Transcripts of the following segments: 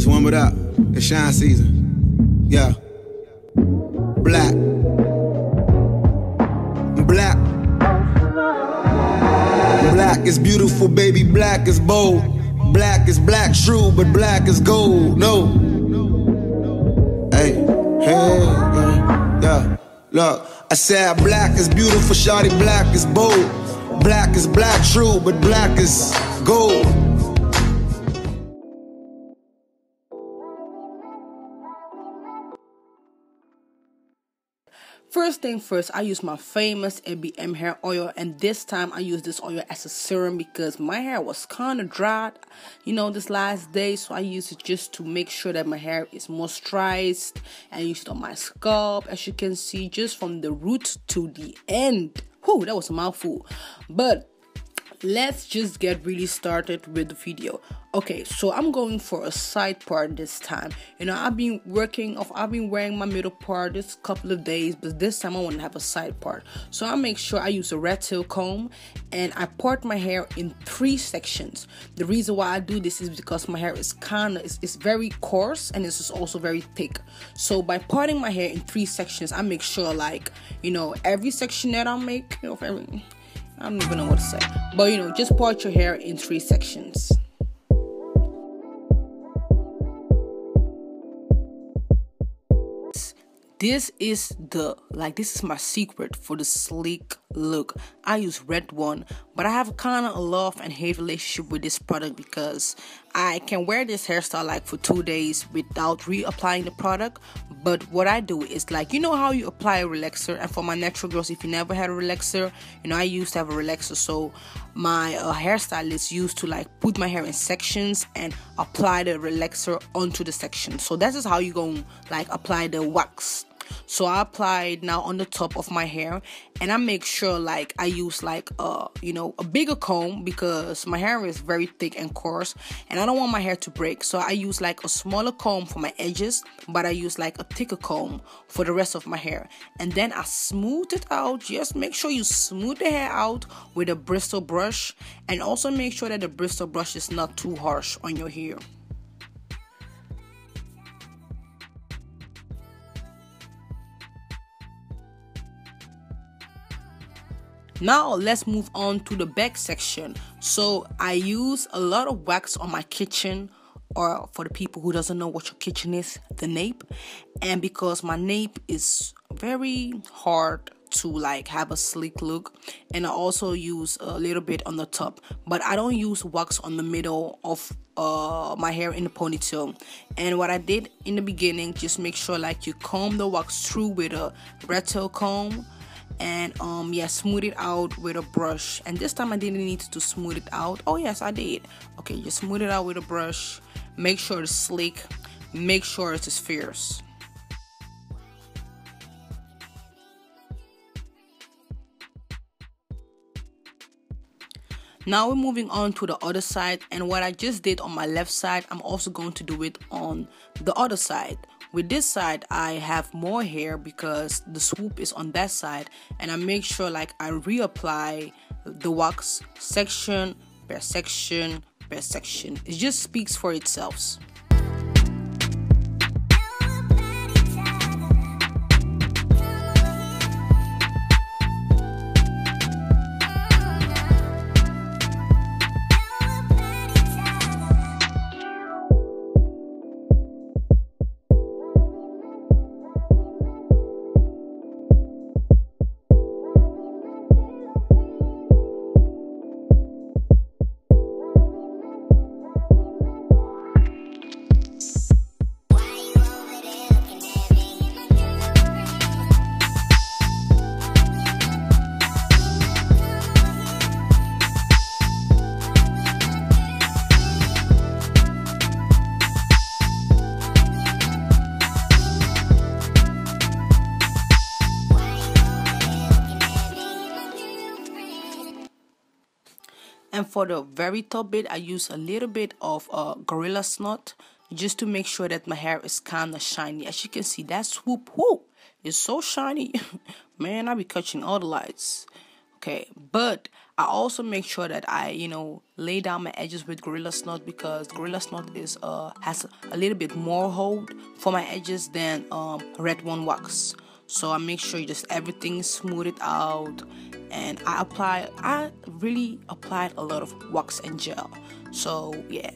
Let's warm it up. It's shine season. Yeah. Black. Black. Black is beautiful, baby. Black is bold. Black is black, true, but black is gold. No. Hey, hey, yeah, yeah. Look, I said black is beautiful, shawty. Black is bold. Black is black, true, but black is gold. First thing first, I use my famous ABM hair oil, and this time I use this oil as a serum because my hair was kind of dry, you know, this last day. So I use it just to make sure that my hair is moisturized and use it on my scalp, as you can see, just from the root to the end. Whew, that was a mouthful. But let's just get really started with the video. Okay so i'm going for a side part this time. You know i've been working of i've been wearing my middle part this couple of days but this time i want to have a side part. So i make sure i use a rat tail comb and i part my hair in three sections. The reason why i do this is because my hair is kind of it's, it's very coarse and it's also very thick. So by parting my hair in three sections i make sure like you know every section that i make you know every I don't even know what to say. But you know, just part your hair in three sections. This is the like this is my secret for the sleek look. I use red one, but I have kind of a love and hate relationship with this product because I can wear this hairstyle like for two days without reapplying the product. But what I do is like you know how you apply a relaxer, and for my natural girls, if you never had a relaxer, you know I used to have a relaxer, so my uh, hairstylist used to like put my hair in sections and apply the relaxer onto the section. So that is how you go like apply the wax so I applied now on the top of my hair and I make sure like I use like a you know a bigger comb because my hair is very thick and coarse and I don't want my hair to break. So I use like a smaller comb for my edges, but I use like a thicker comb for the rest of my hair. And then I smooth it out. Just make sure you smooth the hair out with a bristle brush and also make sure that the bristle brush is not too harsh on your hair. Now let's move on to the back section. So i use a lot of wax on my kitchen or for the people who doesn't know what your kitchen is the nape. And because my nape is very hard to like have a sleek look and i also use a little bit on the top. But i don't use wax on the middle of uh, my hair in the ponytail. And what i did in the beginning just make sure like you comb the wax through with a tail comb and um yeah smooth it out with a brush. And this time i didn't need to smooth it out. Oh yes i did. Okay just smooth it out with a brush. Make sure it's sleek make sure it is fierce. Now we're moving on to the other side. And what i just did on my left side i'm also going to do it on the other side with this side, I have more hair because the swoop is on that side, and I make sure like I reapply the wax section per section per section. It just speaks for itself. And for the very top bit I use a little bit of uh, Gorilla Snot just to make sure that my hair is kind of shiny. As you can see that swoop whoo is so shiny. Man I be catching all the lights. Okay but I also make sure that I, you know, lay down my edges with Gorilla Snot because Gorilla Snot is uh has a little bit more hold for my edges than um Red One wax. So I make sure just everything smooth it out and I apply I really applied a lot of wax and gel. So yeah.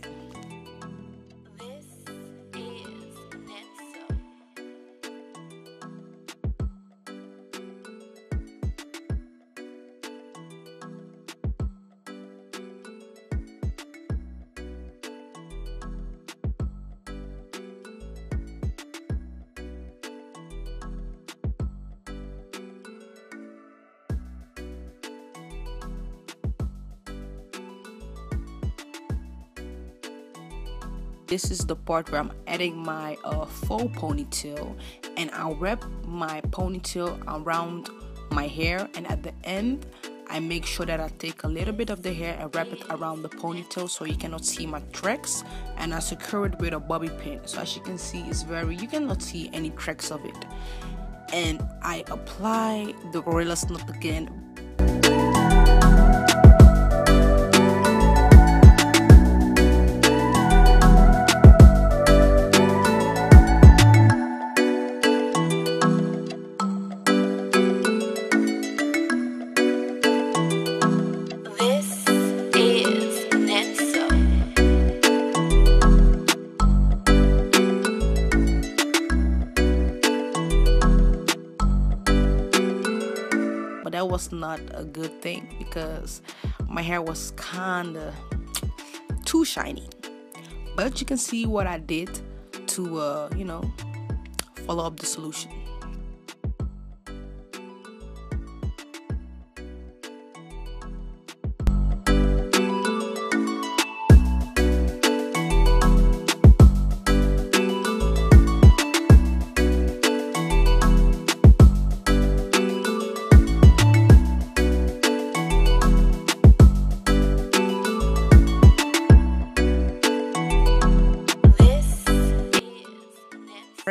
This is the part where I'm adding my uh, faux ponytail and I'll wrap my ponytail around my hair and at the end I make sure that I take a little bit of the hair and wrap it around the ponytail so you cannot see my tracks and I secure it with a bobby pin. So as you can see it's very you cannot see any tracks of it. And I apply the Gorilla Snot again was not a good thing because my hair was kinda too shiny. But you can see what I did to, uh, you know, follow up the solution.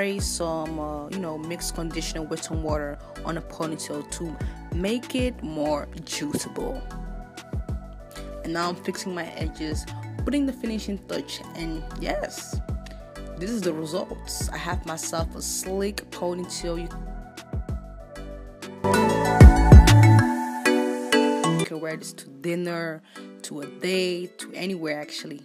Spray some, uh, you know, mixed conditioner with some water on a ponytail to make it more juiceable. And now I'm fixing my edges, putting the finishing touch, and yes, this is the results. I have myself a sleek ponytail. You can wear this to dinner, to a date, to anywhere actually.